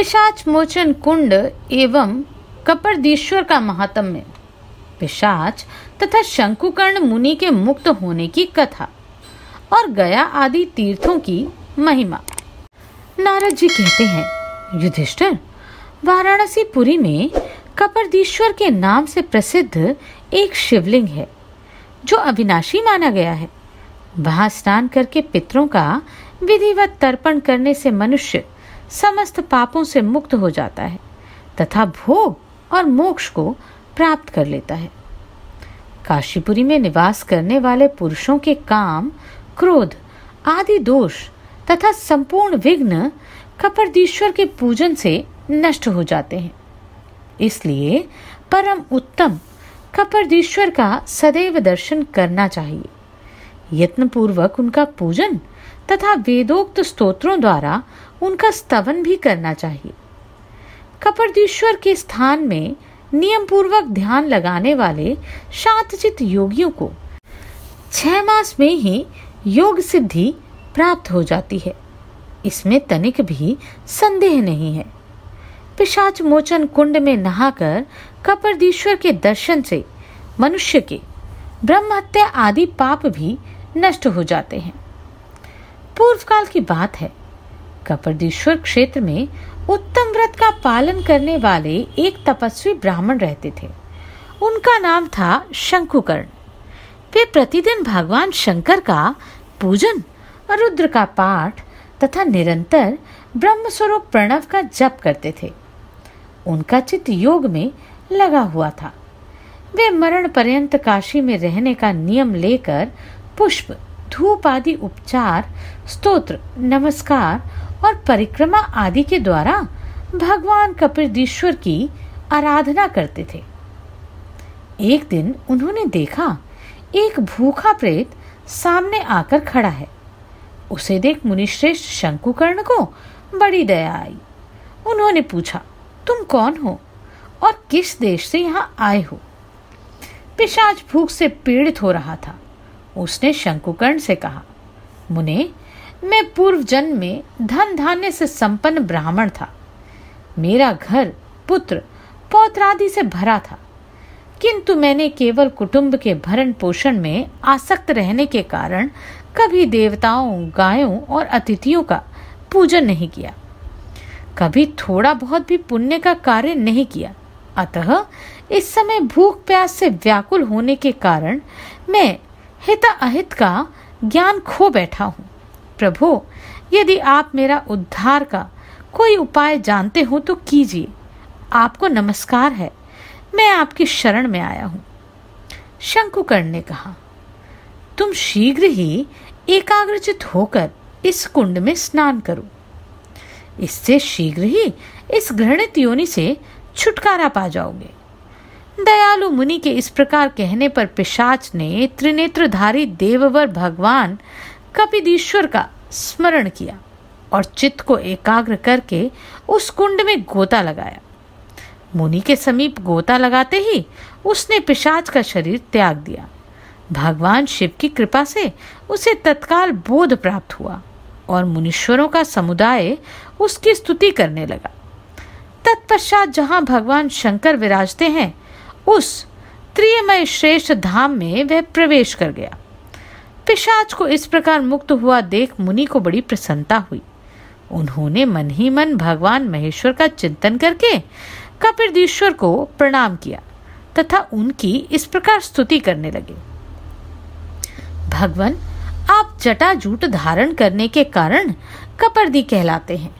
पिशाच मोचन कुंड एवं कपरदीश्वर का महात्म्य। पिशाच तथा शंकुकर्ण मुनि के मुक्त होने की कथा और गया आदि तीर्थों की महिमा। नारद जी कहते हैं, युधिष्ठिर, वाराणसी पुरी में कपरदीश्वर के नाम से प्रसिद्ध एक शिवलिंग है, जो अविनाशी माना गया है। वहाँ स्नान करके पितरों का विधिवत तर्पण करने से मनुष्य समस्त पापों से मुक्त हो जाता है, तथा भोग और मोक्ष को प्राप्त कर लेता है। काशीपुरी में निवास करने वाले पुरुषों के काम, क्रोध, आदि दोष तथा संपूर्ण विघ्न कपरदीश्वर के पूजन से नष्ट हो जाते हैं। इसलिए परम उत्तम कपरदीश्वर का सदैव दर्शन करना चाहिए। यत्न पूर्वक उनका पूजन तथा वेदोक्त स्तोत्रों द्वारा उनका स्तवन भी करना चाहिए। कपरदीश्वर के स्थान में नियम पूर्वक ध्यान लगाने वाले शांतचित योगियों को छह मास में ही योग सिद्धि प्राप्त हो जाती है। इसमें तनिक भी संदेह नहीं है। पिशाच मोचन कुंड में नहाकर कपरदीश्वर के दर्शन से मनुष्य के ब्रह्म हत्या आदि पाप भी नष्ट हो जाते हैं। पूर्व काल की बात है कपरदीश्वर क्षेत्र में उत्तम व्रत का पालन करने वाले एक तपस्वी ब्राह्मण रहते थे। उनका नाम था शंकुकर्ण। वे प्रतिदिन भगवान शंकर का पूजन, रुद्र का पाठ तथा निरंतर ब्रह्म स्वरूप प्रणव का जप करते थे। उनका चित्त योग में लगा हुआ था। वे मरण पर्यंत काशी में रहने का नियम लेकर पुष्प, धूप आदि उपचार, स्तोत्र, नमस्कार और परिक्रमा आदि के द्वारा भगवान कपिलदीश्वर की आराधना करते थे। एक दिन उन्होंने देखा, एक भूखा प्रेत सामने आकर खड़ा है। उसे देख मुनिश्रेष्ठ शंकुकर्ण को बड़ी दया आई। उन्होंने पूछा, तुम कौन हो और किस देश से यहाँ आए हो? पिशाच भूख से पीड़ित हो रहा था। उसने शंकुकर्ण से कहा, मुने मैं पूर्व जन्म में धन धान्य से संपन्न ब्राह्मण था। मेरा घर पुत्र पौत्र आदि से भरा था। किंतु मैंने केवल कुटुंब के भरण पोषण में आसक्त रहने के कारण कभी देवताओं, गायों और अतिथियों का पूजन नहीं किया। कभी थोड़ा बहुत भी पुण्य का कार्य नहीं किया। अतः इस समय भूख प्यास से व्याकुल होने के कारण मैं हित अहित का ज्ञान खो बैठा हूँ। प्रभु, यदि आप मेरा उद्धार का कोई उपाय जानते हो तो कीजिए। आपको नमस्कार है। मैं आपकी शरण में आया हूँ। शंकुकर्ण ने कहा, तुम शीघ्र ही एकाग्रचित होकर इस कुंड में स्नान करो। इससे शीघ्र ही इस घृणित योनि से छुटकारा पा जाओगे। दयालु मुनि के इस प्रकार कहने पर पिशाच ने त्रिनेत्रधारी देववर भगवान कपिदीश्वर का स्मरण किया और चित्त को एकाग्र करके उस कुंड में गोता लगाया। मुनि के समीप गोता लगाते ही उसने पिशाच का शरीर त्याग दिया। भगवान शिव की कृपा से उसे तत्काल बोध प्राप्त हुआ और मुनीश्वरों का समुदाय उसकी स्तुति करने लगा। तत्पश्चात जहाँ भगवान शंकर विराजते हैं, उस त्रियमय श्रेष्ठ धाम में वह प्रवेश कर गया। पिशाच को इस प्रकार मुक्त हुआ देख मुनि को बड़ी प्रसन्नता हुई। उन्होंने मन ही मन भगवान महेश्वर का चिंतन करके कपिरदीश्वर को प्रणाम किया तथा उनकी इस प्रकार स्तुति करने लगे। भगवान, आप जटाजूट धारण करने के कारण कपर्दी कहलाते हैं।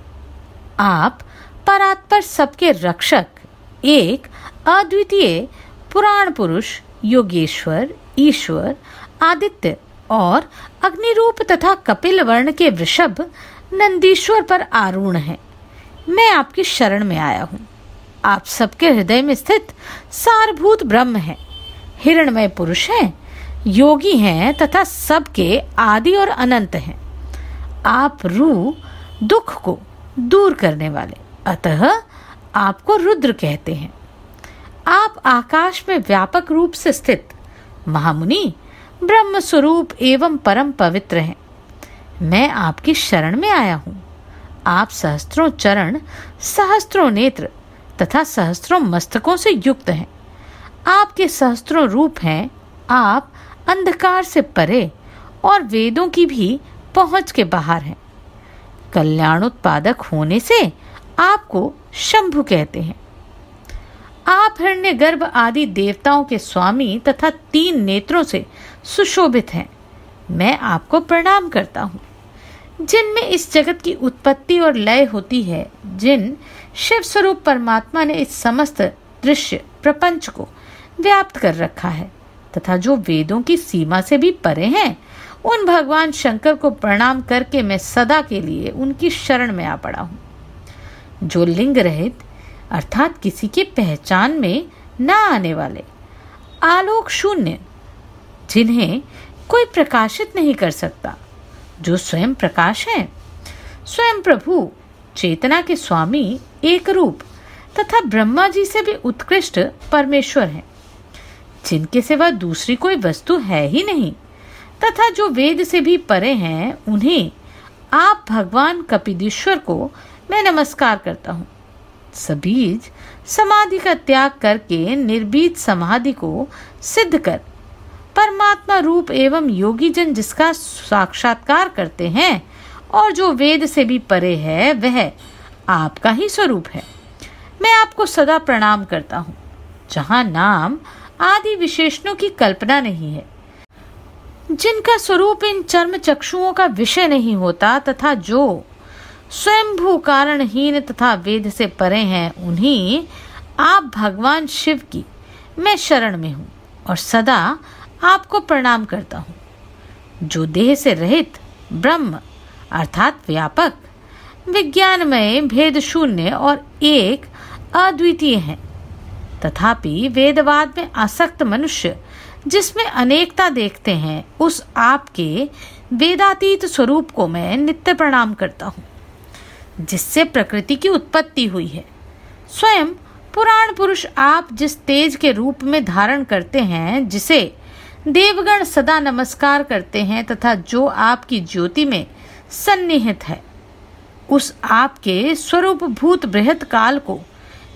आप परात्पर सबके रक्षक, एक अद्वितीय पुराण पुरुष योगेश्वर, ईश्वर, आदित्य और अग्निरूप तथा कपिल वर्ण के वृषभ नंदीश्वर पर आरूढ़ हैं। मैं आपकी शरण में आया हूँ। आप सबके हृदय में स्थित सारभूत ब्रह्म है। हिरणमय पुरुष हैं, योगी हैं तथा सबके आदि और अनंत हैं। आप रू दुख को दूर करने वाले, अतः आपको रुद्र कहते हैं। आप आकाश में व्यापक रूप से स्थित महामुनि ब्रह्म स्वरूप एवं परम पवित्र हैं। मैं आपकी शरण में आया हूँ। आप सहस्त्रों चरण, सहस्त्रों नेत्र तथा सहस्त्रों मस्तकों से युक्त हैं। आपके सहस्त्रों रूप हैं। आप अंधकार से परे और वेदों की भी पहुँच के बाहर हैं। कल्याण उत्पादक होने से आपको शंभु कहते हैं। आप हिरण्य गर्भ आदि देवताओं के स्वामी तथा तीन नेत्रों से सुशोभित हैं। मैं आपको प्रणाम करता हूँ। जिनमें इस जगत की उत्पत्ति और लय होती है, जिन शिव स्वरूप परमात्मा ने इस समस्त दृश्य, प्रपंच को व्याप्त कर रखा है, तथा जो वेदों की सीमा से भी परे हैं, उन भगवान शंकर को प्रणाम करके मैं सदा के लिए उनकी शरण में आ पड़ा हूँ। जो लिंग रहित, अर्थात किसी की पहचान में न आने वाले, आलोक शून्य जिन्हें कोई प्रकाशित नहीं कर सकता, जो स्वयं प्रकाश है। स्वयं प्रभु चेतना के स्वामी एक रूप, तथा ब्रह्मा जी से भी उत्कृष्ट परमेश्वर हैं। जिनके सिवा दूसरी कोई वस्तु है ही नहीं, तथा जो वेद से भी परे हैं, उन्हें आप भगवान कपिदेश्वर को मैं नमस्कार करता हूँ। सबीज समाधि का त्याग करके निर्बीज समाधि को सिद्ध कर परमात्मा रूप एवं योगी जन जिसका साक्षात्कार करते हैं और जो वेद से भी परे है, वह आपका ही स्वरूप है। मैं आपको सदा प्रणाम करता हूँ। जहाँ नाम आदि विशेषणों की कल्पना नहीं है, जिनका स्वरूप इन चर्म चक्षुओं का विषय नहीं होता तथा जो स्वयंभू कारणहीन तथा वेद से परे हैं, उन्हीं आप भगवान शिव की मैं शरण में हूँ और सदा आपको प्रणाम करता हूँ। जो देह से रहित, ब्रह्म, अर्थात व्यापक, विज्ञानमय, भेद शून्य और एक अद्वितीय है। तथापि वेदवाद में आसक्त मनुष्य, जिसमें अनेकता देखते हैं, उस आपके वेदातीत स्वरूप को मैं नित्य प्रणाम करता हूँ, जिससे प्रकृति की उत्पत्ति हुई है। स्वयं पुराण पुरुष आप जिस तेज के रूप में धारण करते हैं, जिसे देवगण सदा नमस्कार करते हैं तथा जो आपकी ज्योति में सन्निहित है। उस आपके स्वरूप भूत बृहत काल को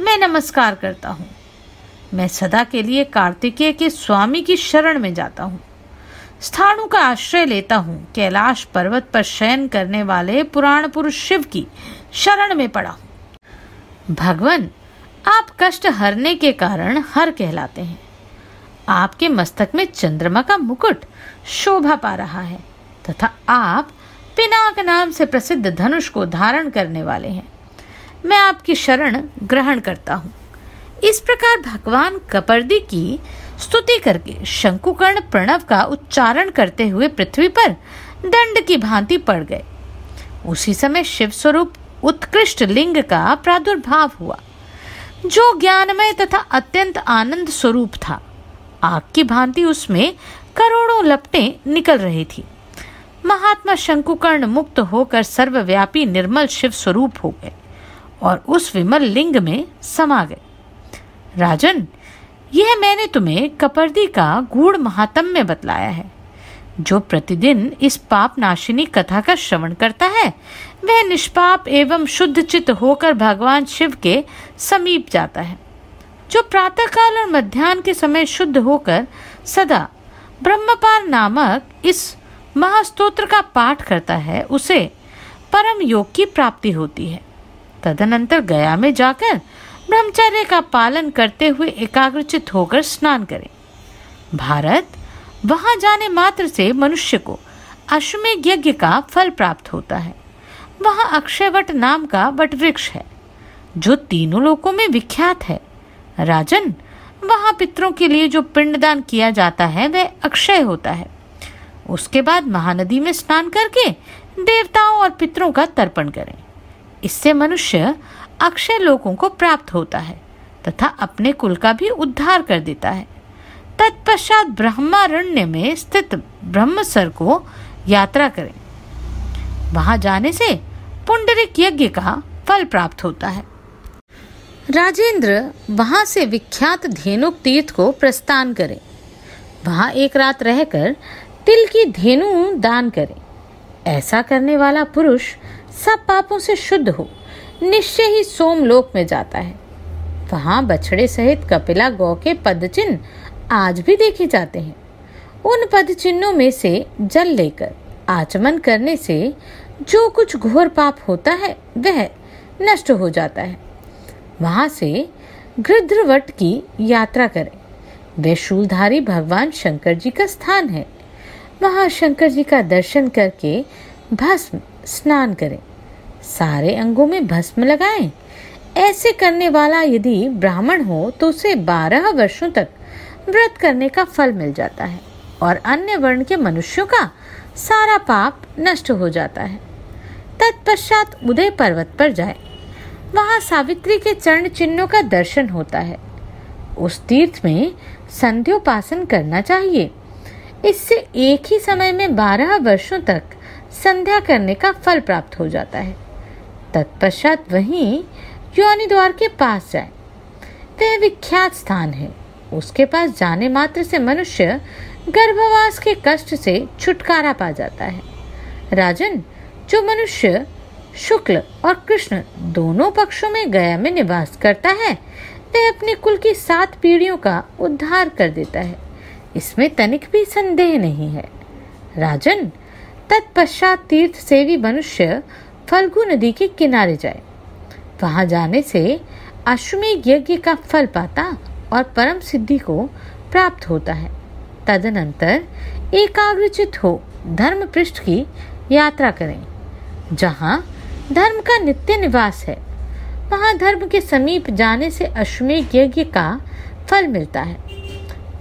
मैं नमस्कार करता हूँ। मैं सदा के लिए कार्तिकेय के स्वामी की शरण में जाता हूँ। स्थानु का आश्रय लेता हूँ। कैलाश पर्वत पर शयन करने वाले पुराण पुरुष शिव की शरण में पड़ा हूँ। भगवान, आप कष्ट हरने के कारण हर कहलाते हैं। आपके मस्तक में चंद्रमा का मुकुट शोभा पा रहा है, तथा आप पिनाक नाम से प्रसिद्ध धनुष को धारण करने वाले हैं। मैं आपकी शरण ग्रहण करता हूँ। इस प्रकार भगवान कपर्दी की स्तुति करके शंकुकर्ण प्रणव का उच्चारण करते हुए पृथ्वी पर दंड की भांति पड़ गए। उसी समय शिव स्वरूप उत्कृष्ट लिंग का प्रादुर्भाव हुआ, जो ज्ञानमय तथा अत्यंत आनंद स्वरूप था। आग की भांति उसमें करोड़ों लपटें निकल रही थी। महात्मा शंकुकर्ण मुक्त होकर सर्वव्यापी निर्मल शिव स्वरूप हो गए और उस विमल लिंग में समा गए। राजन, यह मैंने तुम्हें कपर्दी का गूढ़ महात्म्य बतलाया है। जो प्रतिदिन इस पाप नाशिनी कथा का श्रवण करता है, वह निष्पाप एवं शुद्ध चित्त होकर भगवान शिव के समीप जाता है। जो प्रातःकाल और मध्यान्ह के समय शुद्ध होकर सदा ब्रह्मपाल नामक इस महास्तोत्र का पाठ करता है, उसे परम योग की प्राप्ति होती है। तदनंतर गया में जाकर ब्रह्मचर्य का पालन करते हुए एकाग्रचित होकर स्नान करें। भारत, वहाँ जाने मात्र से मनुष्य को अश्वमेघ यज्ञ का फल प्राप्त होता है। वहाँ अक्षयवट नाम का वट वृक्ष है, जो तीनों लोकों में विख्यात है। राजन, वहाँ पितरों के लिए जो पिंडदान किया जाता है, वह अक्षय होता है। उसके बाद महानदी में स्नान करके देवताओं और पितरों का तर्पण करें। इससे मनुष्य अक्षय लोगों को प्राप्त होता है, तथा अपने कुल का भी उद्धार कर देता है। तत्पश्चात ब्रह्मारण्य में स्थित ब्रह्मसर को यात्रा करें। वहाँ जाने से पुंडरिक यज्ञ का फल प्राप्त होता है। राजेंद्र वहाँ से विख्यात धेनुक तीर्थ को प्रस्थान करें। वहाँ एक रात रहकर तिल की धेनु दान करें। ऐसा करने वाला पुरुष सब पापों से शुद्ध हो, निश्चय ही सोमलोक में जाता है। वहाँ बछड़े सहित कपिला गौ के पद चिन्ह आज भी देखे जाते हैं। उन पद चिन्हों में से जल लेकर आचमन करने से जो कुछ घोर पाप होता है, वह नष्ट हो जाता है। वहाँ से गृध्रवट की यात्रा करें। वह शूलधारी भगवान शंकर जी का स्थान है। वहाँ शंकर जी का दर्शन करके भस्म स्नान करें। सारे अंगों में भस्म लगाएँ। ऐसे करने वाला यदि ब्राह्मण हो तो उसे बारह वर्षों तक व्रत करने का फल मिल जाता है और अन्य वर्ण के मनुष्यों का सारा पाप नष्ट हो जाता है। तत्पश्चात उदय पर्वत पर जाए। वहाँ सावित्री के चरण चिन्हों का दर्शन होता है। उस तीर्थ में संध्योपासन करना चाहिए। इससे एक ही समय में बारह वर्षों तक संध्या करने का फल प्राप्त हो जाता है। तत्पश्चात वहीं योनि द्वार के पास जाए। वह विख्यात स्थान है। उसके पास जाने मात्र से मनुष्य गर्भवास के कष्ट से छुटकारा पा जाता है। राजन, जो मनुष्य शुक्ल और कृष्ण दोनों पक्षों में गया में निवास करता है। वह अपने कुल की सात पीढ़ियों का उद्धार कर देता है। इसमें तनिक भी संदेह नहीं है। राजन, तत्पश्चात तीर्थ सेवी मनुष्य फल्गु नदी के किनारे जाए। वहाँ जाने से अश्वमेघ यज्ञ का फल पाता और परम सिद्धि को प्राप्त होता है। तदनंतर एकाग्रचित हो धर्म पृष्ठ की यात्रा करें, जहाँ धर्म का नित्य निवास है। वहाँ धर्म के समीप जाने से अश्वमेघ यज्ञ का फल मिलता है।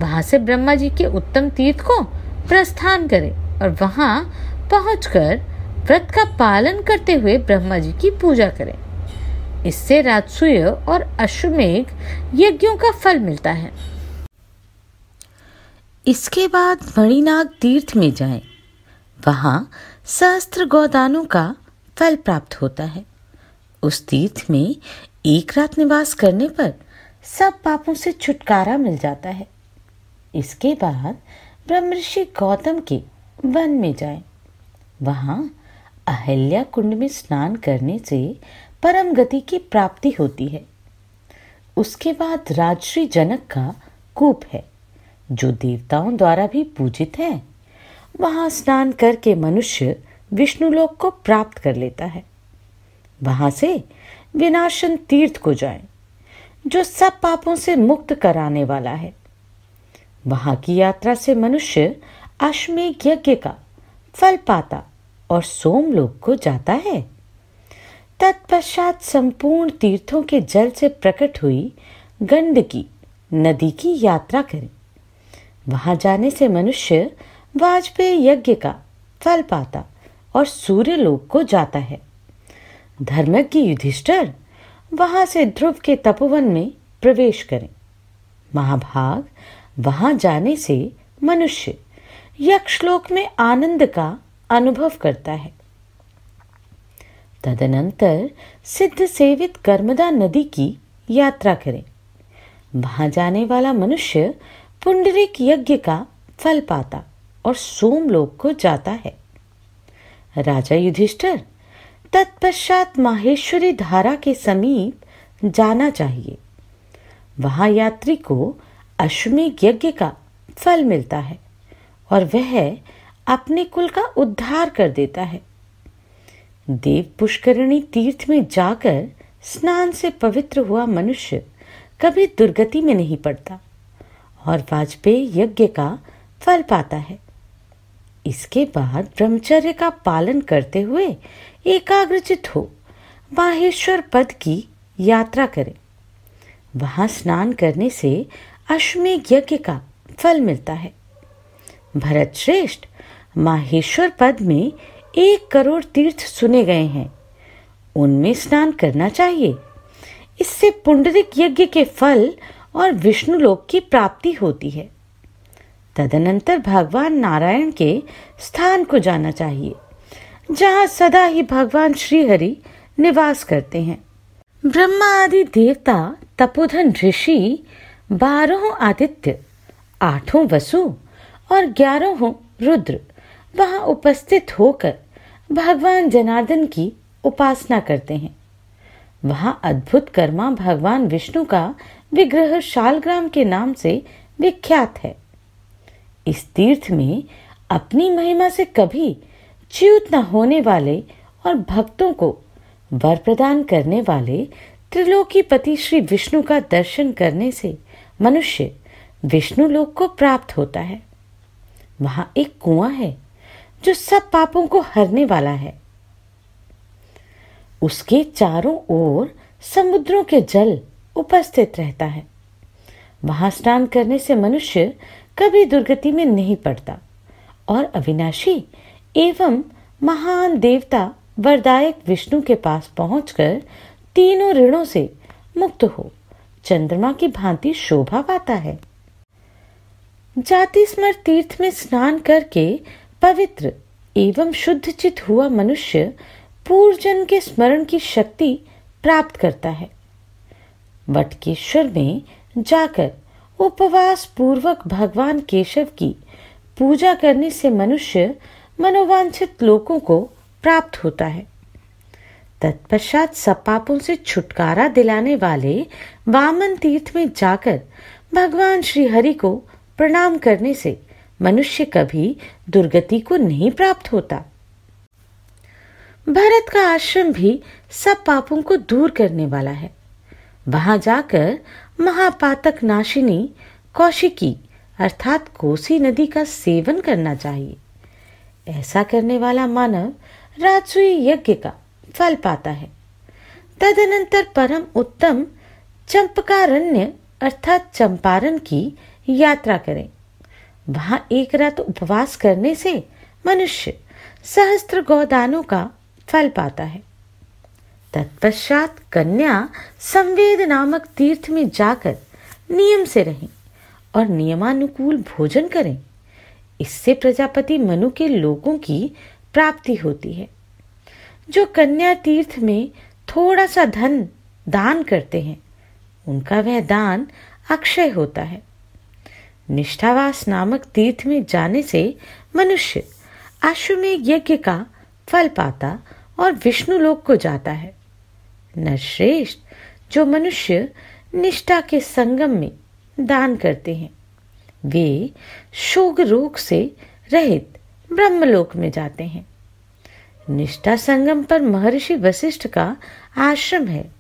वहाँ से ब्रह्मा जी के उत्तम तीर्थ को प्रस्थान करें और वहाँ पहुंचकर व्रत का पालन करते हुए ब्रह्मा जी की पूजा करें। इससे राजसूय और अश्वमेघ यज्ञों का फल मिलता है। इसके बाद मणिनाग तीर्थ में जाएँ। वहाँ सहस्त्र गौदानों का फल प्राप्त होता है। उस तीर्थ में एक रात निवास करने पर सब पापों से छुटकारा मिल जाता है। इसके बाद ब्रह्मषि गौतम के वन में जाएँ। वहाँ अहल्या कुंड में स्नान करने से परम गति की प्राप्ति होती है। उसके बाद राजश्री जनक का कूप है, जो देवताओं द्वारा भी पूजित है। वहाँ स्नान करके मनुष्य विष्णुलोक को प्राप्त कर लेता है। वहाँ से विनाशन तीर्थ को जाए, जो सब पापों से मुक्त कराने वाला है। वहाँ की यात्रा से मनुष्य अश्वमेघ यज्ञ का फल पाता और सोमलोक को जाता है। तत्पश्चात संपूर्ण तीर्थों के जल से प्रकट हुई गंडकी नदी की यात्रा करें। वहाँ जाने से मनुष्य वाजपेयी यज्ञ का फल पाता और सूर्य लोक को जाता है। धर्मज्ञ युधिष्ठर वहाँ से ध्रुव के तपोवन में प्रवेश करें। महाभाग, वहाँ जाने से मनुष्य यक्षलोक में आनंद का अनुभव करता है। तदनंतर सिद्ध सेवित कर्मदा नदी की यात्रा करें। वहाँ जाने वाला मनुष्य पुंडरिक यज्ञ का फल पाता और सोमलोक को जाता है। राजा युधिष्ठर, तत्पश्चात माहेश्वरी धारा के समीप जाना चाहिए। वहाँ यात्री को अश्वमेघ यज्ञ का फल मिलता है और वह अपने कुल का उद्धार कर देता है। देव पुष्करणी तीर्थ में जाकर स्नान से पवित्र हुआ मनुष्य कभी दुर्गति में नहीं पड़ता और वाजपेयी यज्ञ का फल पाता है। इसके बाद ब्रह्मचर्य का पालन करते हुए एकाग्रचित हो, माहेश्वर पद की यात्रा करें। वहाँ स्नान करने से अश्वमेघ यज्ञ का फल मिलता है। भरत श्रेष्ठ माहेश्वर पद में एक करोड़ तीर्थ सुने गए हैं। उनमें स्नान करना चाहिए। इससे पुंडरिक यज्ञ के फल और विष्णु लोक की प्राप्ति होती है। तदनंतर भगवान नारायण के स्थान को जाना चाहिए, जहाँ सदा ही भगवान श्रीहरि निवास करते हैं। ब्रह्मा आदि देवता तपोधन ऋषि बारहों आदित्य, आठों वसु और ग्यारहों रुद्र वहाँ उपस्थित होकर भगवान जनार्दन की उपासना करते हैं। वहाँ अद्भुत कर्मा भगवान विष्णु का विग्रह शालग्राम के नाम से विख्यात है। इस तीर्थ में अपनी महिमा से कभी च्युत न होने वाले और भक्तों को वर प्रदान करने वाले त्रिलोकीपति श्री विष्णु का दर्शन करने से मनुष्य विष्णु लोक को प्राप्त होता है। वहाँ एक कुआँ है जो सब पापों को हरने वाला है। उसके चारों ओर समुद्रों के जल उपस्थित रहता है। वहाँ स्नान करने से मनुष्य कभी दुर्गति में नहीं पड़ता। और अविनाशी एवं महान देवता वरदायक विष्णु के पास पहुंचकर तीनों ऋणों से मुक्त हो। चंद्रमा की भांति शोभा पाता है। जाति स्मर तीर्थ में स्नान करके पवित्र एवं शुद्ध चित हुआ मनुष्य पूर्वजन के स्मरण की शक्ति प्राप्त करता है। वटकेश्वर में जाकर उपवास पूर्वक भगवान केशव की पूजा करने से मनुष्य मनोवांछित लोकों को प्राप्त होता है। तत्पश्चात सब पापों से छुटकारा दिलाने वाले वामन तीर्थ में जाकर भगवान श्री हरि को प्रणाम करने से मनुष्य कभी दुर्गति को नहीं प्राप्त होता। भरत का आश्रम भी सब पापों को दूर करने वाला है। वहाँ जाकर महापातक नाशिनी कौशिकी, अर्थात कोसी नदी का सेवन करना चाहिए। ऐसा करने वाला मानव राजसूय यज्ञ का फल पाता है। तदनंतर परम उत्तम चंपकारण्य, अर्थात चंपारण की यात्रा करें। वहाँ एक रात उपवास करने से मनुष्य सहस्त्र गौदानों का फल पाता है। तत्पश्चात कन्या संवेद नामक तीर्थ में जाकर नियम से रहें और नियमानुकूल भोजन करें। इससे प्रजापति मनु के लोगों की प्राप्ति होती है। जो कन्या तीर्थ में थोड़ा सा धन दान करते हैं, उनका वह दान अक्षय होता है। निष्ठावास नामक तीर्थ में जाने से मनुष्य अश्वमेघ यज्ञ का फल पाता और विष्णु लोक को जाता है। नरश्रेष्ठ जो मनुष्य निष्ठा के संगम में दान करते हैं। वे शोक रोग से रहित ब्रह्मलोक में जाते हैं। निष्ठा संगम पर महर्षि वशिष्ठ का आश्रम है।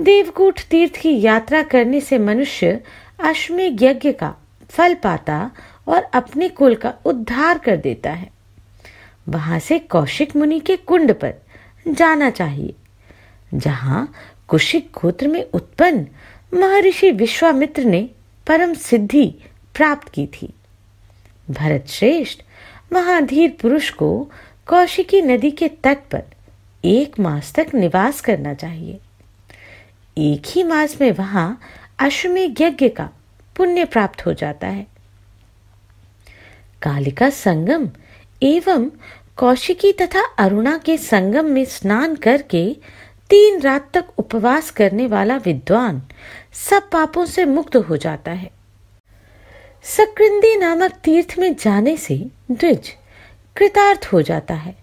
देवकूट तीर्थ की यात्रा करने से मनुष्य अश्वमेघ यज्ञ का फल पाता और अपने कुल का उद्धार कर देता है। वहाँ से कौशिक मुनि के कुंड पर जाना चाहिए। जहाँ कुशिक गोत्र में उत्पन्न महर्षि विश्वामित्र ने परम सिद्धि प्राप्त की थी। भरत श्रेष्ठ महाधीर पुरुष को कौशिकी नदी के तट पर एक मास तक निवास करना चाहिए। एक ही मास में वहाँ अश्वमेघ यज्ञ का पुण्य प्राप्त हो जाता है। कालिका संगम एवं कौशिकी तथा अरुणा के संगम में स्नान करके तीन रात तक उपवास करने वाला विद्वान सब पापों से मुक्त हो जाता है। सकृंदी नामक तीर्थ में जाने से द्विज कृतार्थ हो जाता है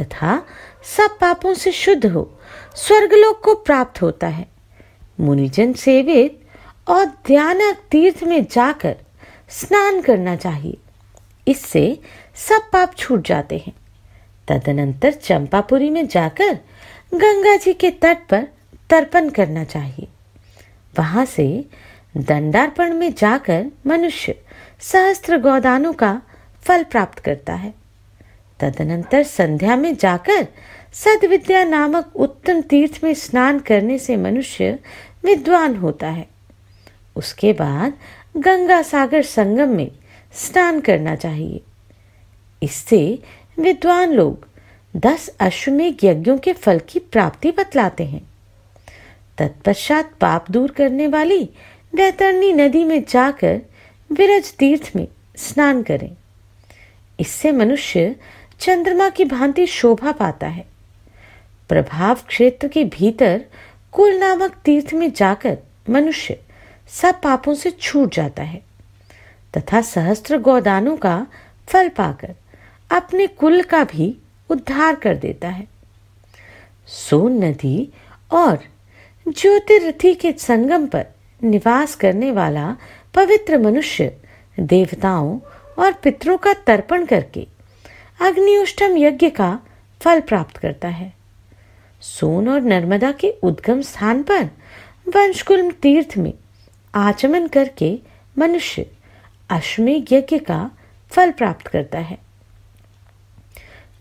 तथा सब पापों से शुद्ध हो, स्वर्गलोक को प्राप्त होता है। मुनिजन सेवित और ध्यानक तीर्थ में जाकर स्नान करना चाहिए। इससे सब पाप छूट जाते हैं। तदनंतर चंपापुरी में जाकर गंगा जी के तट पर तर्पण करना चाहिए। वहाँ से दंडार्पण में जाकर मनुष्य सहस्त्र गोदानों का फल प्राप्त करता है। तदनंतर संध्या में जाकर सदविद्या नामक उत्तम तीर्थ में स्नान करने से मनुष्य विद्वान होता है। उसके बाद गंगा सागर संगम में स्नान करना चाहिए। इससे विद्वान लोग दस अश्वमेघ यज्ञों के फल की प्राप्ति बतलाते हैं। तत्पश्चात पाप दूर करने वाली वैतरणी नदी में जाकर विरज तीर्थ में स्नान करें। इससे मनुष्य चंद्रमा की भांति शोभा पाता है। प्रभाव क्षेत्र के भीतर कुल नामक तीर्थ में जाकर मनुष्य सब पापों से छूट जाता है तथा सहस्त्र गौदानों का फल पाकर अपने कुल का भी उद्धार कर देता है। सोन नदी और ज्योतिरथी के संगम पर निवास करने वाला पवित्र मनुष्य, देवताओं और पितरों का तर्पण करके अग्निष्टम यज्ञ का फल प्राप्त करता है। सोन और नर्मदा के उद्गम स्थान पर वंशकुल तीर्थ में आचमन करके मनुष्य अश्वमेघ यज्ञ का फल प्राप्त करता है।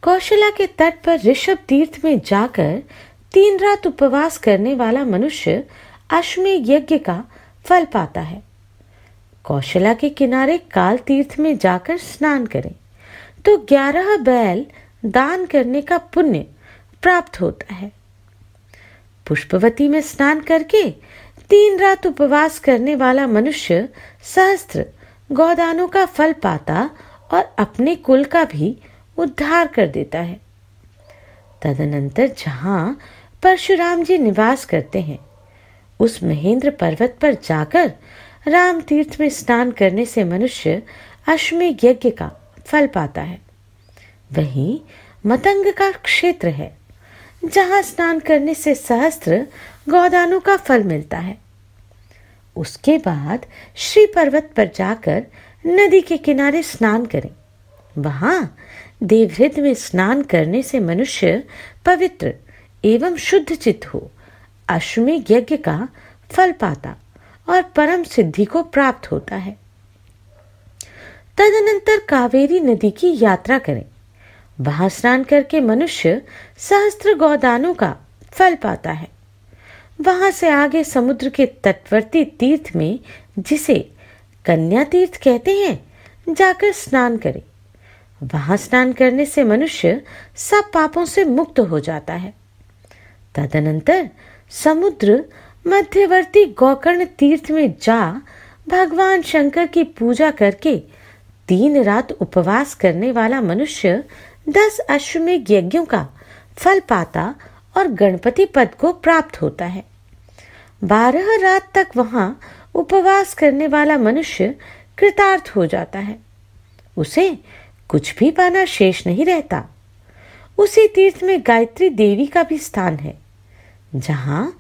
कौशला के तट पर ऋषभ तीर्थ में जाकर तीन रात उपवास करने वाला मनुष्य अश्वमेघ यज्ञ का फल पाता है। कौशला के किनारे काल तीर्थ में जाकर स्नान करें तो ग्यारह बैल दान करने का पुण्य प्राप्त होता है। पुष्पवती में स्नान करके तीन रात उपवास करने वाला मनुष्य सहस्त्र गौदानों का फल पाता और अपने कुल का भी उद्धार कर देता है। तदनंतर जहाँ परशुराम जी निवास करते हैं, उस महेंद्र पर्वत पर जाकर राम तीर्थ में स्नान करने से मनुष्य अश्वमेघ यज्ञ का फल पाता है। वहीं मतंग का क्षेत्र है, जहाँ स्नान करने से सहस्त्र गौदानों का फल मिलता है। उसके बाद श्री पर्वत पर जाकर नदी के किनारे स्नान करें। वहाँ देवहृद में स्नान करने से मनुष्य पवित्र एवं शुद्ध चित्त हो। अश्वमेघ यज्ञ का फल पाता और परम सिद्धि को प्राप्त होता है। तदनंतर कावेरी नदी की यात्रा करें। वहाँ स्नान करके मनुष्य सहस्त्र गौदानों का फल पाता है। वहाँ से आगे समुद्र के तटवर्ती तीर्थ में, जिसे कन्या तीर्थ कहते हैं, जाकर स्नान करें। वहाँ स्नान करने से मनुष्य सब पापों से मुक्त हो जाता है। तदनंतर समुद्र मध्यवर्ती गौकर्ण तीर्थ में जा भगवान शंकर की पूजा करके तीन रात उपवास करने वाला मनुष्य दस अश्वमेघ यज्ञों का फल पाता और गणपति पद को प्राप्त होता है। बारह रात तक वहाँ उपवास करने वाला मनुष्य कृतार्थ हो जाता है। उसे कुछ भी पाना शेष नहीं रहता। उसी तीर्थ में गायत्री देवी का भी स्थान है, जहाँ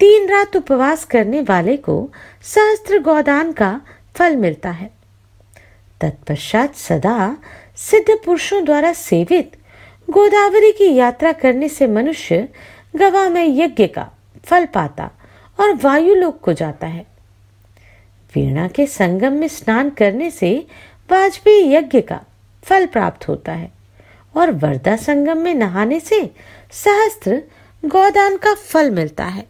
तीन रात उपवास करने वाले को सहस्त्र गोदान का फल मिलता है। तत्पश्चात सदा सिद्ध पुरुषों द्वारा सेवित गोदावरी की यात्रा करने से मनुष्य गवा में यज्ञ का फल पाता और वायुलोक को जाता है। वीणा के संगम में स्नान करने से वाजपेयी यज्ञ का फल प्राप्त होता है। और वर्धा संगम में नहाने से सहस्त्र गोदान का फल मिलता है।